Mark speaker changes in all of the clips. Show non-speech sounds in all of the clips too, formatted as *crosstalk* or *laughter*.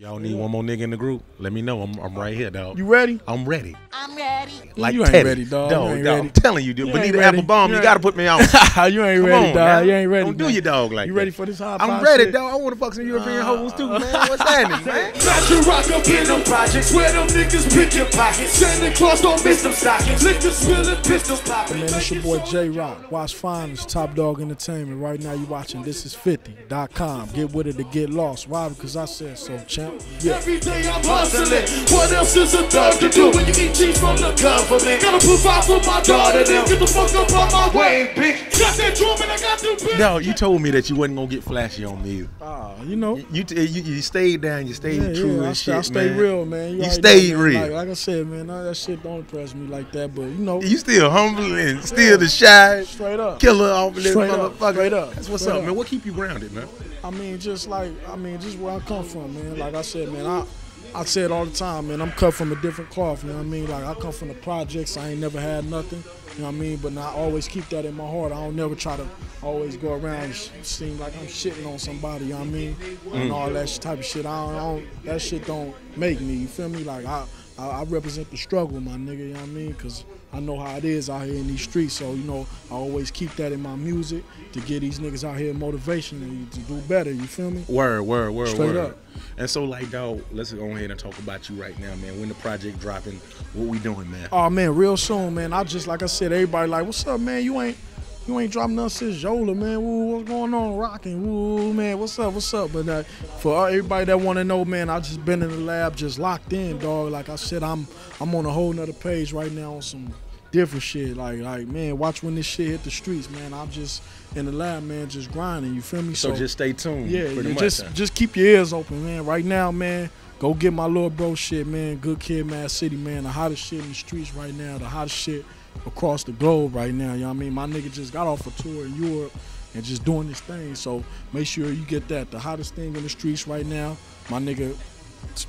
Speaker 1: Y'all need one more nigga in the group? Let me know. I'm, I'm right here, dog.
Speaker 2: You ready?
Speaker 1: I'm ready.
Speaker 3: I'm ready.
Speaker 1: Like
Speaker 2: You ain't
Speaker 1: Teddy.
Speaker 2: ready, dog.
Speaker 1: Dog,
Speaker 2: You ain't
Speaker 1: dog,
Speaker 2: ready.
Speaker 1: I'm telling you, dude.
Speaker 2: You
Speaker 1: Benita
Speaker 2: ain't ready.
Speaker 1: Applebaum,
Speaker 2: You
Speaker 1: you gotta put me on. *laughs*
Speaker 2: you ain't
Speaker 1: Come
Speaker 2: ready,
Speaker 1: on,
Speaker 2: dog.
Speaker 1: now.
Speaker 2: You ain't ready.
Speaker 1: Don't do your dog like
Speaker 2: You
Speaker 1: that.
Speaker 2: ready for this hot
Speaker 1: I'm ready,
Speaker 2: shit?
Speaker 1: dog. I want to fuck some European hoes too, man. What's happening, *laughs* man?
Speaker 4: Got you rock up in them projects where them niggas pick your pockets. Santa Claus don't miss them stockings. Liquor spilling, pistols popping.
Speaker 2: Man, it's your boy Jay Rock. Watts Finest, Top Dog Entertainment. Right now, you watching This Is 50.com. Get with it to get lost. Why? Because I said so, champ. Yeah.
Speaker 4: Every day I'm hustling. What else is a thug to do when you eat cheese from the government? Gotta provide for my daughter them. Get the fuck up on my way, bitch. Got that drum and I got the bitch.
Speaker 1: No, you told me that you wasn't gonna get flashy on me. either.
Speaker 2: Ah, you know.
Speaker 1: You, you, you, you stayed down. You stayed
Speaker 2: Yeah,
Speaker 1: true
Speaker 2: yeah, I
Speaker 1: and
Speaker 2: stay,
Speaker 1: shit,
Speaker 2: I stay
Speaker 1: man.
Speaker 2: real, man.
Speaker 1: You
Speaker 2: already
Speaker 1: stayed
Speaker 2: know,
Speaker 1: real.
Speaker 2: Like, like I said, man, nah, that shit don't impress me like that. But you know,
Speaker 1: You still humble and still the shy
Speaker 2: straight up.
Speaker 1: killer off of this
Speaker 2: Straight up,
Speaker 1: motherfucker.
Speaker 2: straight up,
Speaker 1: That's what's
Speaker 2: straight
Speaker 1: up,
Speaker 2: up.
Speaker 1: man. What keep you grounded, man?
Speaker 2: I mean, just like I mean, just where I come from, man. Like I said, man, I I say it all the time, man. I'm cut from a different cloth. You know what I mean? Like I come from the projects. I ain't never had nothing. You know what I mean? But I always keep that in my heart. I don't never try to always go around and seem like I'm shitting on somebody. You know what I mean? And mm. all that type of shit. I don't, I don't. That shit don't make me. You feel me? Like I. I I represent the struggle, my nigga, you know what I mean? Because I know how it is out here in these streets. So, you know, I always keep that in my music to get these niggas out here motivation and to do better, you feel me?
Speaker 1: Word, word, word,
Speaker 2: Straight
Speaker 1: word.
Speaker 2: up.
Speaker 1: And so, like, dog, let's go ahead and talk about you right now, man. When the project dropping, what we doing, man?
Speaker 2: Oh man, real soon, man. I just like I said, everybody like, what's up, man? You ain't you ain't dropping nothing since Yola, man. Woo, what's going on, rocking? Woo, man, what's up, what's up? But uh, for everybody that want to know, man, I just been in the lab, just locked in, dog. Like I said, I'm I'm on a whole nother page right now on some different shit. Like like man, watch when this shit hit the streets, man. I'm just in the lab, man, just grinding. You feel me?
Speaker 1: So, just stay tuned.
Speaker 2: Yeah, yeah,
Speaker 1: much,
Speaker 2: just just keep your ears open, man. Right now, man, go get my little bro shit, man. Good kid, Mad City, man. The hottest shit in the streets right now. The hottest shit across the globe right now. You know what I mean? My nigga just got off a tour in Europe and just doing this thing. So make sure you get that. The hottest thing in the streets right now. My nigga,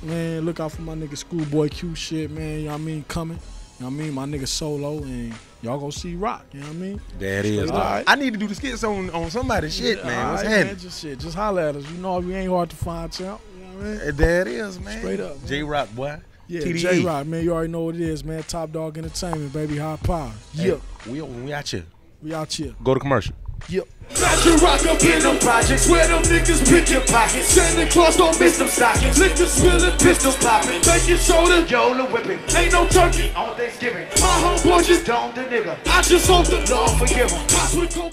Speaker 2: man, look out for my nigga Schoolboy Q shit, man. You know what I mean? Coming. You know what I mean? My nigga solo and y'all gonna see rock. You know what I mean?
Speaker 1: That is.
Speaker 2: Straight
Speaker 1: dog.
Speaker 2: up.
Speaker 1: I need to do the skits on on somebody's shit, man.
Speaker 2: All
Speaker 1: What's
Speaker 2: right,
Speaker 1: happening?
Speaker 2: Just shit. Just holler at us. You know we ain't hard to find, champ. You know what I mean?
Speaker 1: Uh, There it is, man.
Speaker 2: Straight up, man.
Speaker 1: Jay Rock, boy.
Speaker 2: Yeah,
Speaker 1: TDE.
Speaker 2: Jay Rock, man, you already know what it is, man. Top Dog Entertainment, baby, high power.
Speaker 1: Hey,
Speaker 2: Yep,
Speaker 1: we, we out here.
Speaker 2: we out here.
Speaker 1: Go to commercial.
Speaker 2: Yep.
Speaker 4: Got you rock up in them projects where them niggas pick your pockets. Santa Claus don't miss them stockings. Liquor spilling, pistols popping. Take your shoulder, Yola whipping. Ain't no turkey on Thanksgiving. My homeboy just domed the nigga. I just hope the Lord forgive him. Cops with coke